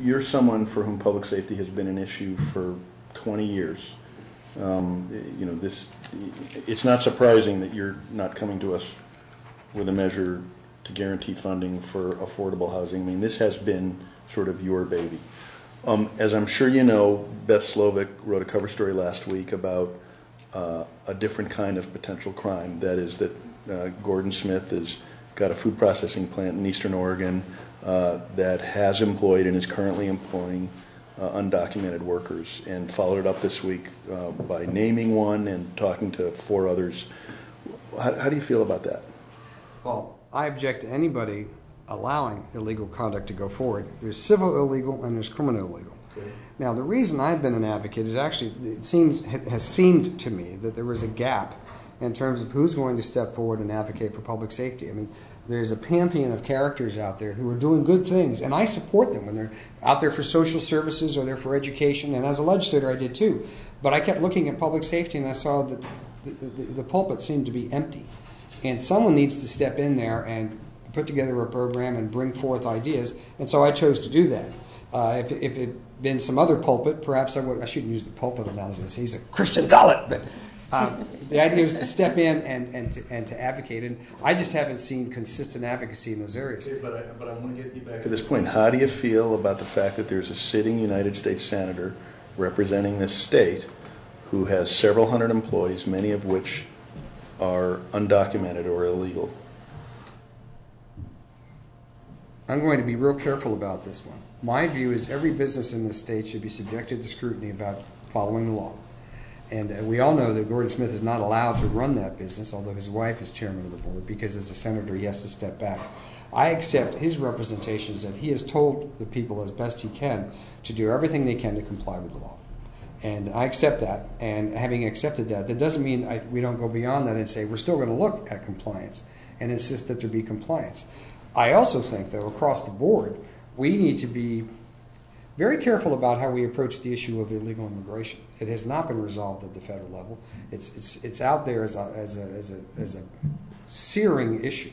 you're someone for whom public safety has been an issue for 20 years. Um, You know, this, it's not surprising that you're not coming to us with a measure to guarantee funding for affordable housing. I mean, this has been sort of your baby. Um, As I'm sure you know, Beth Slovic wrote a cover story last week about uh, a different kind of potential crime. That is that uh, Gordon Smith has got a food processing plant in eastern Oregon uh, that has employed and is currently employing uh, undocumented workers, and followed it up this week uh, by naming one and talking to four others. How, how do you feel about that? Well, I object to anybody allowing illegal conduct to go forward. There's civil illegal and there's criminal illegal. Now, the reason I've been an advocate is actually it seems has seemed to me that there was a gap in terms of who's going to step forward and advocate for public safety. I mean, there's a pantheon of characters out there who are doing good things, and I support them when they're out there for social services or they're for education. And as a legislator, I did too. But I kept looking at public safety, and I saw that the, the, the pulpit seemed to be empty. And someone needs to step in there and put together a program and bring forth ideas. And so I chose to do that. Uh, if, if it had been some other pulpit, perhaps I would. I shouldn't use the pulpit analogy. He's a Christian zealot, but um, the idea was to step in and, and, to, and to advocate. And I just haven't seen consistent advocacy in those areas. But I, but I want to get you back to this point. How do you feel about the fact that there's a sitting United States Senator representing this state who has several hundred employees, many of which are undocumented or illegal? I'm going to be real careful about this one. My view is every business in this state should be subjected to scrutiny about following the law. And uh, we all know that Gordon Smith is not allowed to run that business, although his wife is chairman of the board, because as a senator he has to step back. I accept his representations that he has told the people as best he can to do everything they can to comply with the law. And I accept that. And having accepted that, that doesn't mean I, we don't go beyond that and say we're still going to look at compliance and insist that there be compliance. I also think, though, across the board, we need to be very careful about how we approach the issue of illegal immigration. It has not been resolved at the federal level. It's, it's, it's out there as a, as, a, as, a, as a searing issue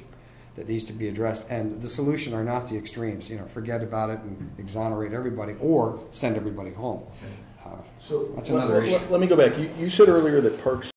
that needs to be addressed. And the solution are not the extremes. You know, forget about it and exonerate everybody, or send everybody home. Uh, So That's let- another let- issue. Let me go back. You, you said earlier that Parks